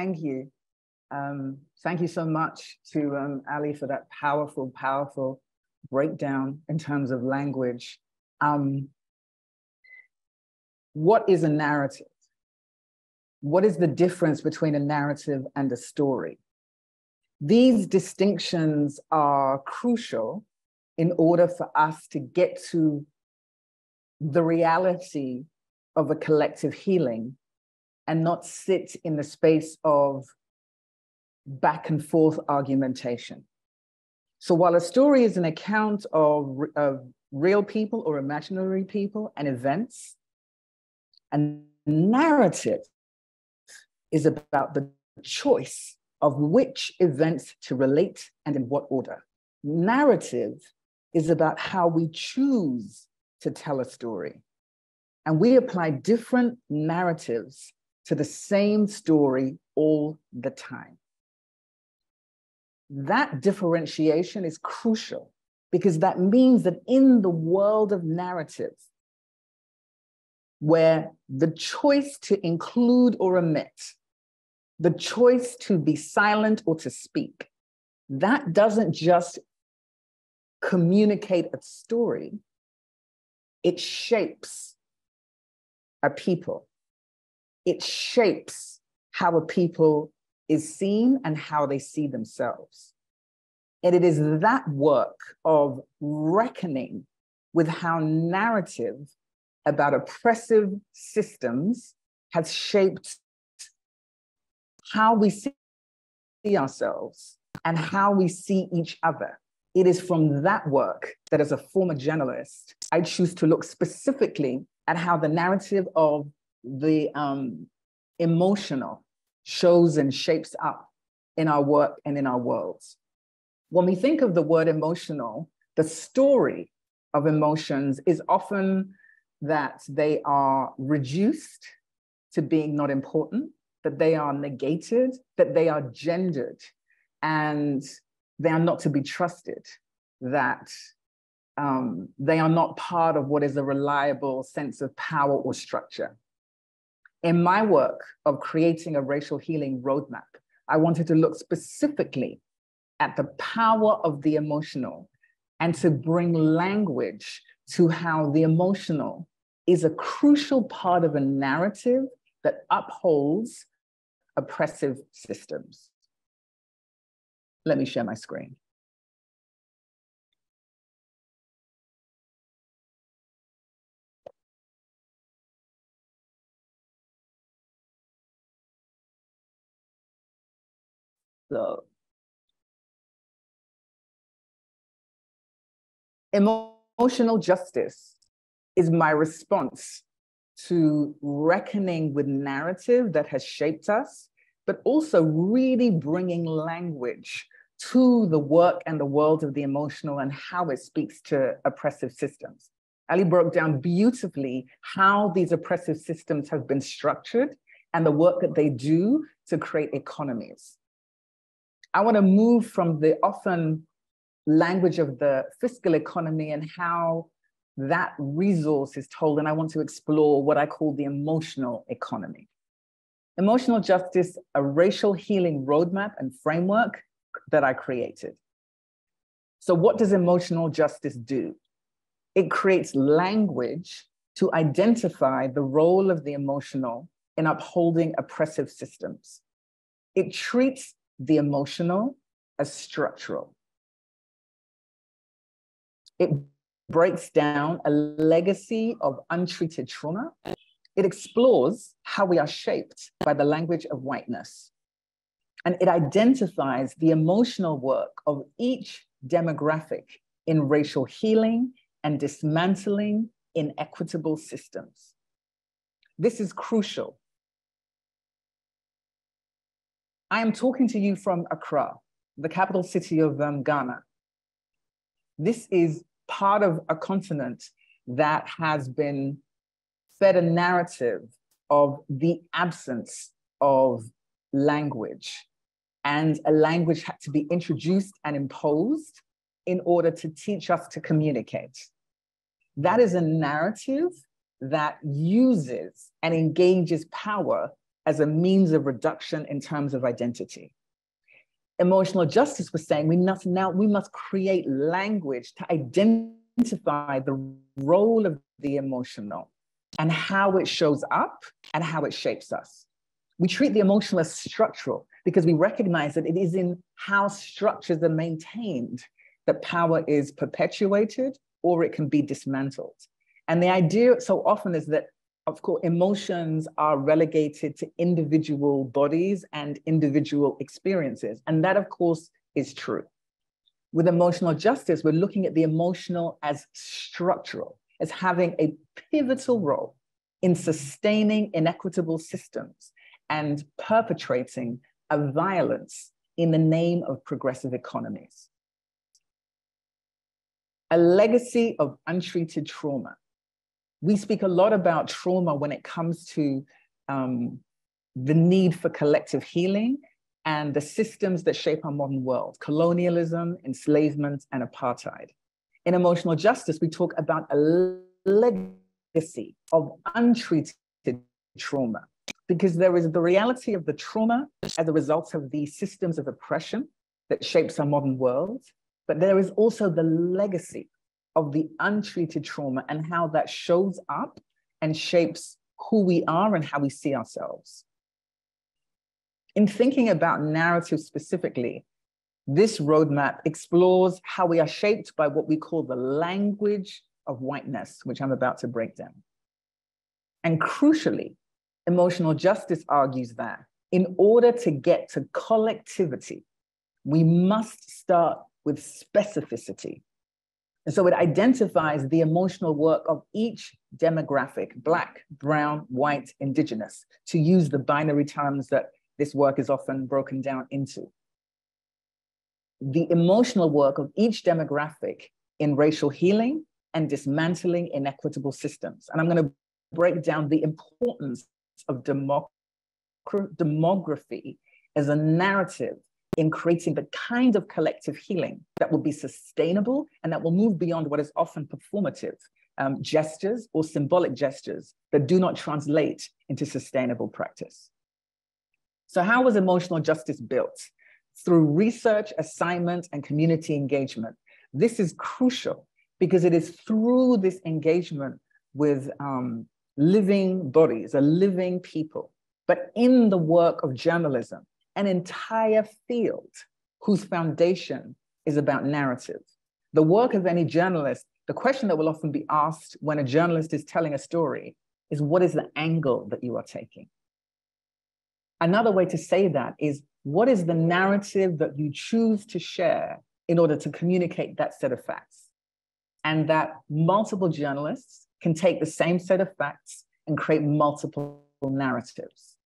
thank you. Um, thank you so much to um, Ali for that powerful, powerful breakdown in terms of language. Um, what is a narrative? What is the difference between a narrative and a story? These distinctions are crucial in order for us to get to the reality of a collective healing and not sit in the space of back and forth argumentation. So while a story is an account of, of real people or imaginary people and events, a narrative is about the choice of which events to relate and in what order. Narrative is about how we choose to tell a story. And we apply different narratives to the same story all the time. That differentiation is crucial because that means that in the world of narrative, where the choice to include or omit, the choice to be silent or to speak, that doesn't just communicate a story, it shapes a people. It shapes how a people is seen and how they see themselves. And it is that work of reckoning with how narrative about oppressive systems has shaped how we see ourselves and how we see each other. It is from that work that, as a former journalist, I choose to look specifically at how the narrative of the um, emotional shows and shapes up in our work and in our worlds. When we think of the word emotional, the story of emotions is often that they are reduced to being not important, that they are negated, that they are gendered, and they are not to be trusted, that um, they are not part of what is a reliable sense of power or structure. In my work of creating a racial healing roadmap, I wanted to look specifically at the power of the emotional and to bring language to how the emotional is a crucial part of a narrative that upholds oppressive systems. Let me share my screen. So, emotional justice is my response to reckoning with narrative that has shaped us, but also really bringing language to the work and the world of the emotional and how it speaks to oppressive systems. Ali broke down beautifully how these oppressive systems have been structured and the work that they do to create economies. I want to move from the often language of the fiscal economy and how that resource is told, and I want to explore what I call the emotional economy. Emotional justice, a racial healing roadmap and framework that I created. So, what does emotional justice do? It creates language to identify the role of the emotional in upholding oppressive systems. It treats the emotional as structural. It breaks down a legacy of untreated trauma. It explores how we are shaped by the language of whiteness. And it identifies the emotional work of each demographic in racial healing and dismantling inequitable systems. This is crucial. I am talking to you from Accra, the capital city of um, Ghana. This is part of a continent that has been fed a narrative of the absence of language. And a language had to be introduced and imposed in order to teach us to communicate. That is a narrative that uses and engages power as a means of reduction in terms of identity. Emotional justice was saying we must now we must create language to identify the role of the emotional and how it shows up and how it shapes us. We treat the emotional as structural because we recognize that it is in how structures are maintained that power is perpetuated or it can be dismantled. And the idea so often is that, of course, emotions are relegated to individual bodies and individual experiences. And that, of course, is true. With emotional justice, we're looking at the emotional as structural, as having a pivotal role in sustaining inequitable systems and perpetrating a violence in the name of progressive economies a legacy of untreated trauma. We speak a lot about trauma when it comes to um, the need for collective healing and the systems that shape our modern world colonialism, enslavement, and apartheid. In emotional justice, we talk about a legacy of untreated trauma because there is the reality of the trauma as a result of the systems of oppression that shapes our modern world but there is also the legacy of the untreated trauma and how that shows up and shapes who we are and how we see ourselves. In thinking about narrative specifically, this roadmap explores how we are shaped by what we call the language of whiteness, which I'm about to break down. And crucially, emotional justice argues that in order to get to collectivity, we must start with specificity. And so it identifies the emotional work of each demographic, Black, brown, white, indigenous, to use the binary terms that this work is often broken down into. The emotional work of each demographic in racial healing and dismantling inequitable systems. And I'm going to break down the importance of demography as a narrative in creating the kind of collective healing that will be sustainable and that will move beyond what is often performative um, gestures or symbolic gestures that do not translate into sustainable practice. So, how was emotional justice built? Through research, assignment, and community engagement. This is crucial because it is through this engagement with um, living bodies, a living people, but in the work of journalism an entire field whose foundation is about narrative. The work of any journalist, the question that will often be asked when a journalist is telling a story is what is the angle that you are taking? Another way to say that is what is the narrative that you choose to share in order to communicate that set of facts? And that multiple journalists can take the same set of facts and create multiple narratives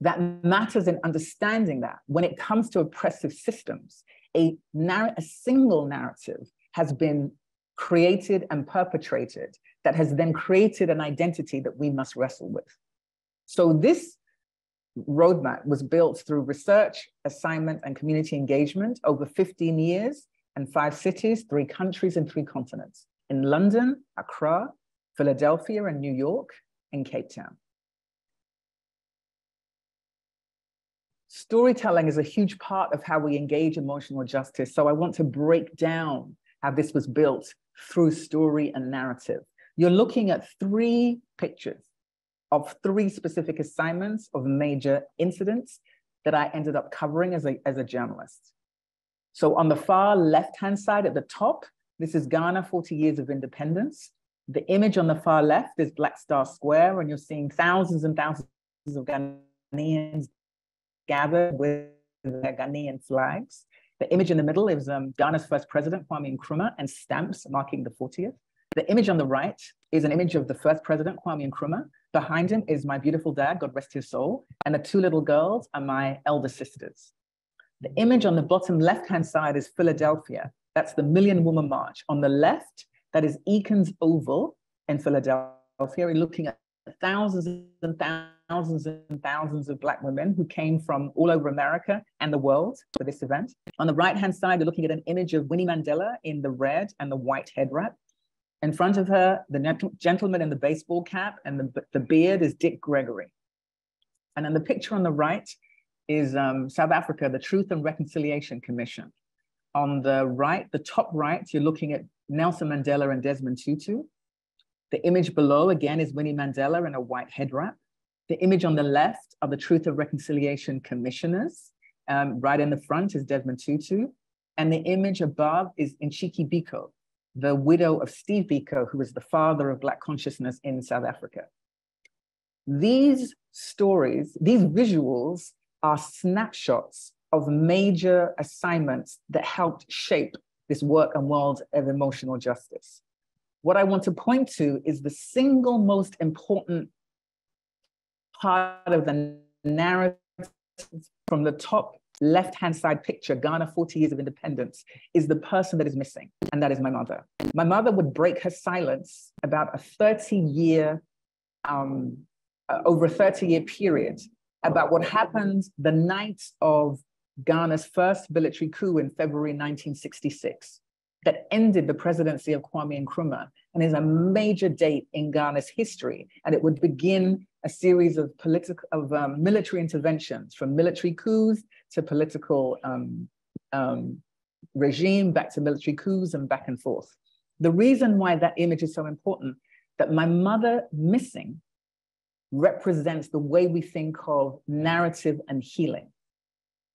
that matters in understanding that when it comes to oppressive systems, a, narr- a single narrative has been created and perpetrated that has then created an identity that we must wrestle with. So this roadmap was built through research, assignment, and community engagement over 15 years and five cities, three countries, and three continents in London, Accra, Philadelphia, and New York, and Cape Town. Storytelling is a huge part of how we engage emotional justice. So I want to break down how this was built through story and narrative. You're looking at three pictures of three specific assignments of major incidents that I ended up covering as a, as a journalist. So on the far left-hand side at the top, this is Ghana, 40 years of independence. The image on the far left is Black Star Square, and you're seeing thousands and thousands of Ghanaians gathered with their Ghanaian flags. The image in the middle is um, Ghana's first president, Kwame Nkrumah, and stamps marking the 40th. The image on the right is an image of the first president, Kwame Nkrumah. Behind him is my beautiful dad, God rest his soul, and the two little girls are my elder sisters. The image on the bottom left-hand side is Philadelphia. That's the Million Woman March. On the left, that is Eakins Oval in Philadelphia. Looking at thousands and thousands and thousands of Black women who came from all over America and the world for this event. On the right hand side, you're looking at an image of Winnie Mandela in the red and the white head wrap. In front of her, the gentleman in the baseball cap and the, the beard is Dick Gregory. And then the picture on the right is um, South Africa, the Truth and Reconciliation Commission. On the right, the top right, you're looking at Nelson Mandela and Desmond Tutu. The image below, again, is Winnie Mandela in a white head wrap. The image on the left are the Truth and Reconciliation Commissioners. Um, right in the front is Desmond Tutu. And the image above is Ntsiki Biko, the widow of Steve Biko, who was the father of Black consciousness in South Africa. These stories, these visuals are snapshots of major assignments that helped shape this work and world of emotional justice. What I want to point to is the single most important part of the narrative from the top left hand side picture, Ghana 40 years of independence, is the person that is missing, and that is my mother. My mother would break her silence about a 30 year, um, uh, over a 30 year period about what happened the night of Ghana's first military coup in February 1966 that ended the presidency of Kwame Nkrumah and is a major date in Ghana's history. And it would begin a series of political of um, military interventions from military coups to political um, um, regime, back to military coups and back and forth. The reason why that image is so important that my mother missing represents the way we think of narrative and healing.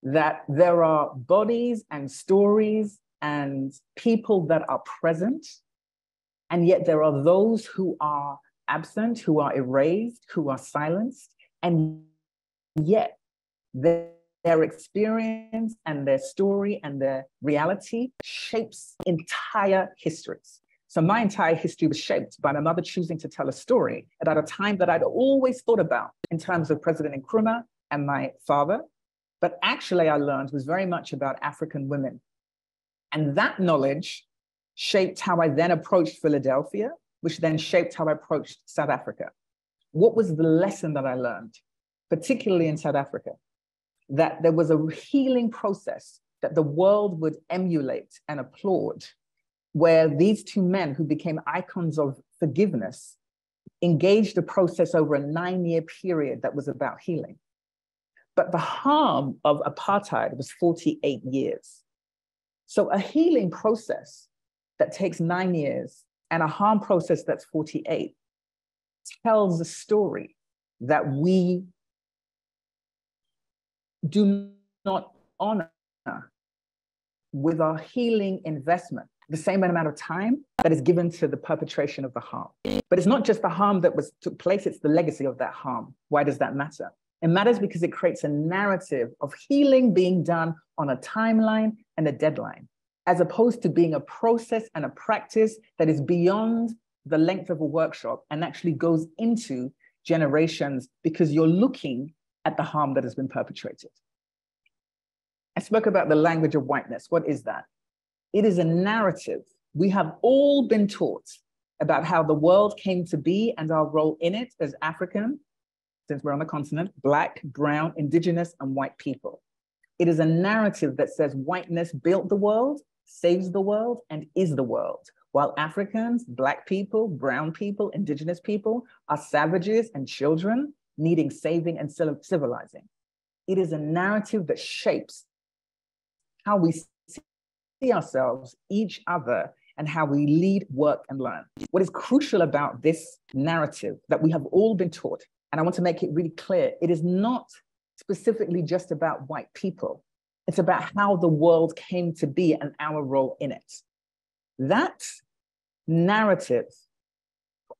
That there are bodies and stories and people that are present, and yet there are those who are absent, who are erased, who are silenced, and yet their, their experience and their story and their reality shapes entire histories. So my entire history was shaped by my mother choosing to tell a story about a time that I'd always thought about in terms of President Nkrumah and my father. But actually, I learned was very much about African women. And that knowledge shaped how I then approached Philadelphia, which then shaped how I approached South Africa. What was the lesson that I learned, particularly in South Africa? That there was a healing process that the world would emulate and applaud where these two men who became icons of forgiveness engaged a process over a nine year period that was about healing. But the harm of apartheid was 48 years. So a healing process that takes nine years and a harm process that's 48 tells a story that we do not honor with our healing investment the same amount of time that is given to the perpetration of the harm. But it's not just the harm that was took place, it's the legacy of that harm. Why does that matter? It matters because it creates a narrative of healing being done on a timeline and a deadline, as opposed to being a process and a practice that is beyond the length of a workshop and actually goes into generations because you're looking at the harm that has been perpetrated. I spoke about the language of whiteness. What is that? It is a narrative. We have all been taught about how the world came to be and our role in it as African, since we're on the continent, Black, Brown, Indigenous, and white people. It is a narrative that says whiteness built the world, saves the world, and is the world, while Africans, Black people, Brown people, Indigenous people are savages and children needing saving and civilizing. It is a narrative that shapes how we see ourselves, each other, and how we lead, work, and learn. What is crucial about this narrative that we have all been taught, and I want to make it really clear, it is not specifically just about white people. It's about how the world came to be and our role in it. That narrative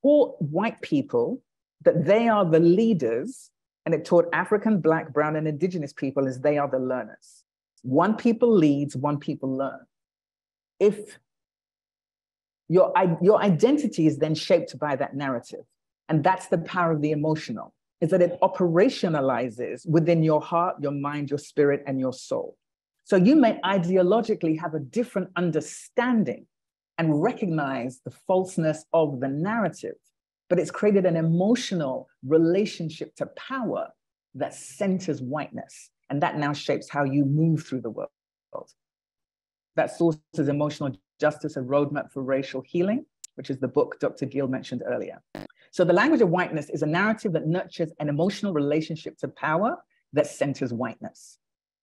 taught white people that they are the leaders, and it taught African, Black, Brown, and Indigenous people as they are the learners. One people leads, one people learn. If your, your identity is then shaped by that narrative, and that's the power of the emotional, is that it operationalizes within your heart, your mind, your spirit, and your soul. So you may ideologically have a different understanding and recognize the falseness of the narrative, but it's created an emotional relationship to power that centers whiteness. And that now shapes how you move through the world. That source is Emotional Justice, a Roadmap for Racial Healing, which is the book Dr. Gill mentioned earlier. So the language of whiteness is a narrative that nurtures an emotional relationship to power that centers whiteness.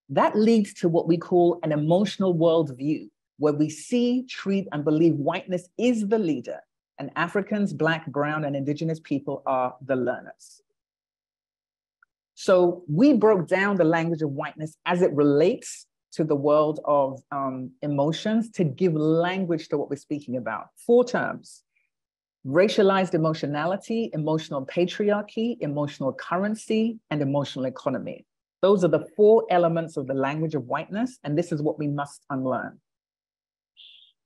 That leads to what we call an emotional worldview, where we see, treat, and believe whiteness is the leader, and Africans, Black, Brown, and Indigenous people are the learners. So we broke down the language of whiteness as it relates to the world of um, emotions to give language to what we're speaking about. Four terms racialized emotionality, emotional patriarchy, emotional currency, and emotional economy. Those are the four elements of the language of whiteness, and this is what we must unlearn.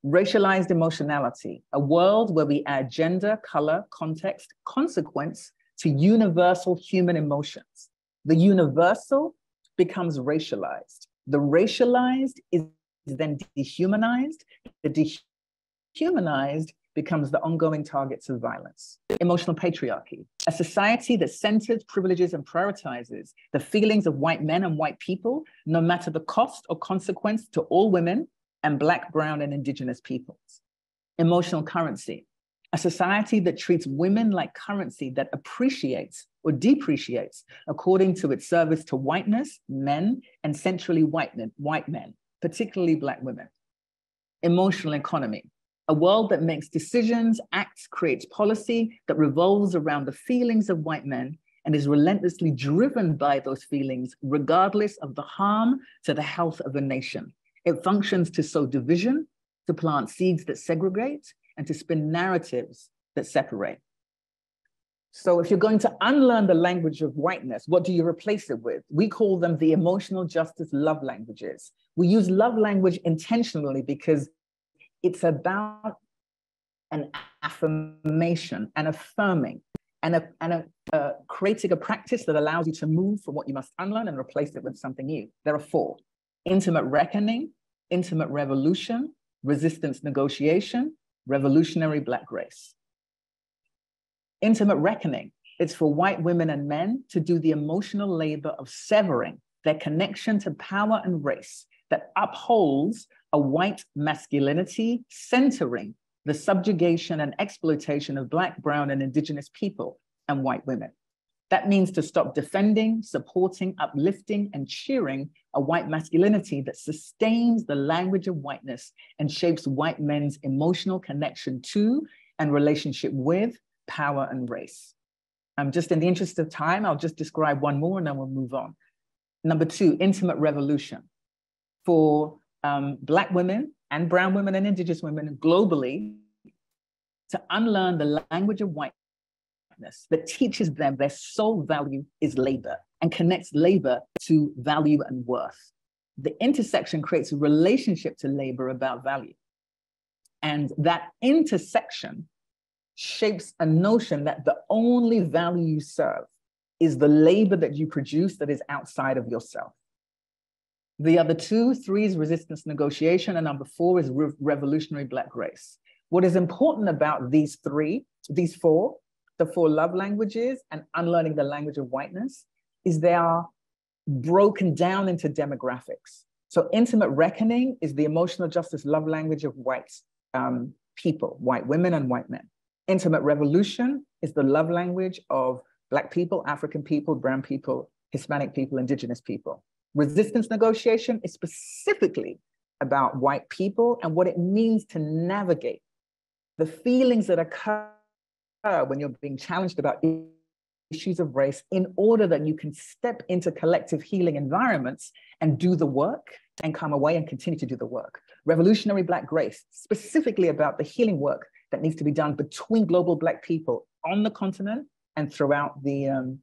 Racialized emotionality, a world where we add gender, color, context, consequence to universal human emotions. The universal becomes racialized. The racialized is then dehumanized. The dehumanized becomes the ongoing targets of violence. Emotional patriarchy, a society that centers, privileges, and prioritizes the feelings of white men and white people, no matter the cost or consequence to all women and Black, Brown, and Indigenous peoples. Emotional currency, a society that treats women like currency that appreciates or depreciates according to its service to whiteness, men, and centrally white men, white men, particularly Black women. Emotional economy, a world that makes decisions, acts, creates policy that revolves around the feelings of white men and is relentlessly driven by those feelings, regardless of the harm to the health of a nation. It functions to sow division, to plant seeds that segregate, and to spin narratives that separate. So if you're going to unlearn the language of whiteness, what do you replace it with? We call them the emotional justice love languages. We use love language intentionally because it's about an affirmation and affirming and, a, and a, uh, creating a practice that allows you to move from what you must unlearn and replace it with something new. There are four intimate reckoning, intimate revolution, resistance negotiation, revolutionary Black grace. Intimate reckoning, it's for white women and men to do the emotional labor of severing their connection to power and race that upholds a white masculinity centering the subjugation and exploitation of Black, Brown, and Indigenous people and white women. That means to stop defending, supporting, uplifting, and cheering a white masculinity that sustains the language of whiteness and shapes white men's emotional connection to and relationship with power and race. Um, just in the interest of time, I'll just describe one more and then we'll move on. Number two, intimate revolution. For um, Black women and Brown women and Indigenous women globally to unlearn the language of whiteness that teaches them their sole value is labor and connects labor to value and worth. The intersection creates a relationship to labor about value. And that intersection shapes a notion that the only value you serve is the labor that you produce that is outside of yourself. The other two, three is resistance negotiation, and number four is re revolutionary Black grace. What is important about these three, these four, the four love languages and unlearning the language of whiteness is they are broken down into demographics. So intimate reckoning is the emotional justice love language of white um, people, white women and white men. Intimate revolution is the love language of Black people, African people, Brown people, Hispanic people, Indigenous people. Resistance negotiation is specifically about white people and what it means to navigate the feelings that occur when you're being challenged about issues of race in order that you can step into collective healing environments and do the work and come away and continue to do the work. Revolutionary Black Grace, specifically about the healing work that needs to be done between global Black people on the continent and throughout the um,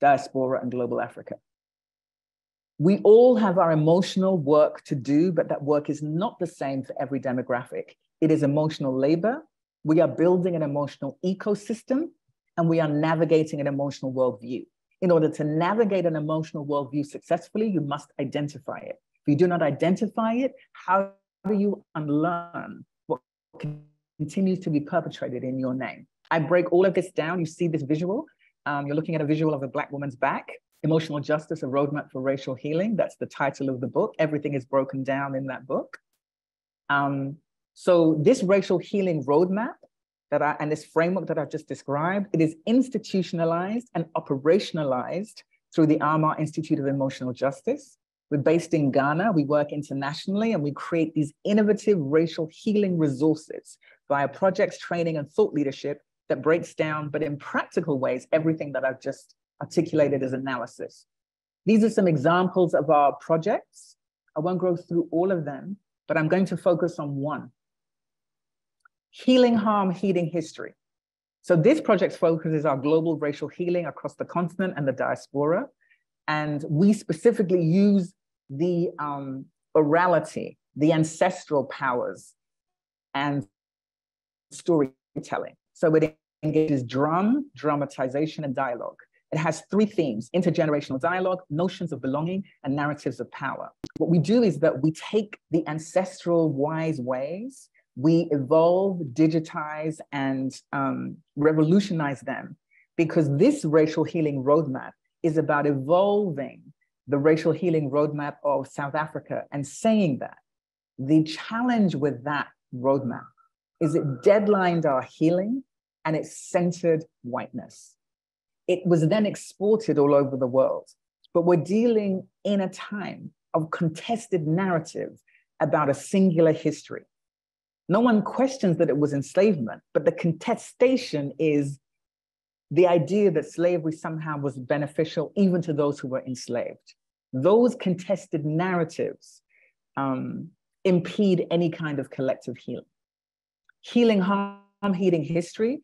diaspora and global Africa. We all have our emotional work to do, but that work is not the same for every demographic. It is emotional labor, we are building an emotional ecosystem and we are navigating an emotional worldview. In order to navigate an emotional worldview successfully, you must identify it. If you do not identify it, how do you unlearn what continues to be perpetrated in your name? I break all of this down. You see this visual. Um, you're looking at a visual of a Black woman's back. Emotional Justice, a Roadmap for Racial Healing. That's the title of the book. Everything is broken down in that book. Um, so this racial healing roadmap that I, and this framework that I've just described, it is institutionalized and operationalized through the Armah Institute of Emotional Justice. We're based in Ghana. We work internationally and we create these innovative racial healing resources via projects, training, and thought leadership that breaks down, but in practical ways, everything that I've just articulated as analysis. These are some examples of our projects. I won't go through all of them, but I'm going to focus on one. Healing harm, healing history. So this project focuses on global racial healing across the continent and the diaspora. And we specifically use the um, orality, the ancestral powers, and storytelling. So it engages drum, dramatization, and dialogue. It has three themes intergenerational dialogue, notions of belonging, and narratives of power. What we do is that we take the ancestral wise ways, we evolve, digitize, and um, revolutionize them because this racial healing roadmap is about evolving the racial healing roadmap of South Africa and saying that the challenge with that roadmap is it deadlined our healing and it centered whiteness. It was then exported all over the world. But we're dealing in a time of contested narrative about a singular history. No one questions that it was enslavement, but the contestation is the idea that slavery somehow was beneficial even to those who were enslaved. Those contested narratives um, impede any kind of collective healing. Healing harm, healing history.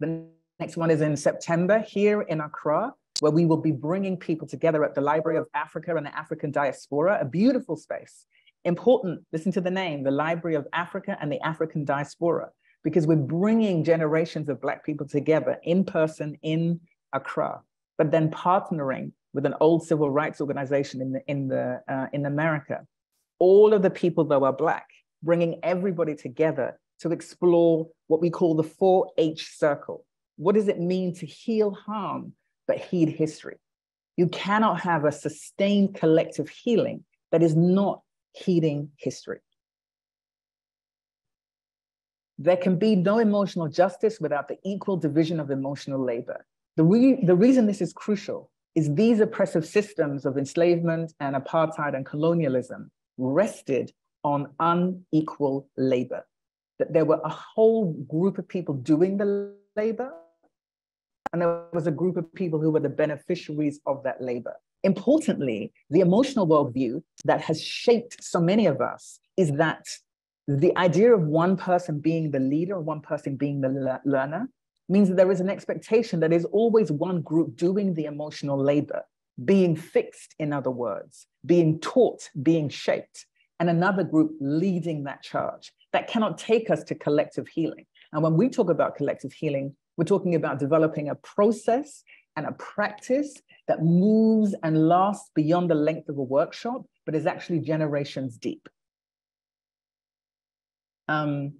The next one is in September here in Accra, where we will be bringing people together at the Library of Africa and the African Diaspora, a beautiful space. Important, listen to the name, the Library of Africa and the African Diaspora because we're bringing generations of Black people together in person in Accra, but then partnering with an old civil rights organization in, the, in, the, uh, in America. All of the people that are Black, bringing everybody together to explore what we call the 4H circle. What does it mean to heal harm but heed history? You cannot have a sustained collective healing that is not heeding history. There can be no emotional justice without the equal division of emotional labor. The, re- the reason this is crucial is these oppressive systems of enslavement and apartheid and colonialism rested on unequal labor. That there were a whole group of people doing the labor, and there was a group of people who were the beneficiaries of that labor. Importantly, the emotional worldview that has shaped so many of us is that the idea of one person being the leader, one person being the le- learner, means that there is an expectation that there's always one group doing the emotional labor, being fixed, in other words, being taught, being shaped, and another group leading that charge. That cannot take us to collective healing. And when we talk about collective healing, we're talking about developing a process and a practice that moves and lasts beyond the length of a workshop, but is actually generations deep. Um,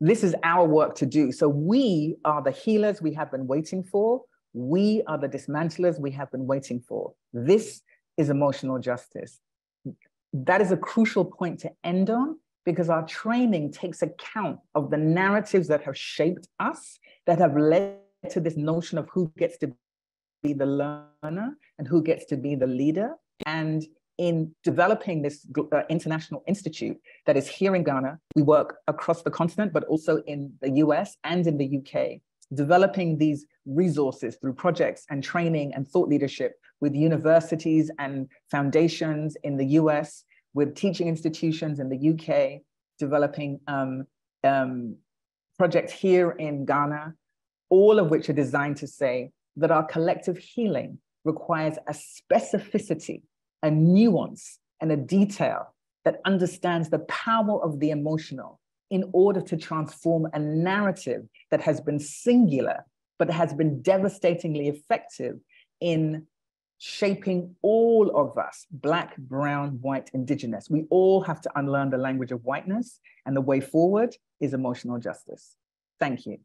this is our work to do. So we are the healers we have been waiting for. We are the dismantlers we have been waiting for. This is emotional justice. That is a crucial point to end on because our training takes account of the narratives that have shaped us, that have led to this notion of who gets to be the learner and who gets to be the leader. And in developing this uh, international institute that is here in Ghana. We work across the continent, but also in the US and in the UK, developing these resources through projects and training and thought leadership with universities and foundations in the US, with teaching institutions in the UK, developing um, um, projects here in Ghana, all of which are designed to say that our collective healing requires a specificity a nuance and a detail that understands the power of the emotional in order to transform a narrative that has been singular, but has been devastatingly effective in shaping all of us Black, brown, white, indigenous. We all have to unlearn the language of whiteness, and the way forward is emotional justice. Thank you.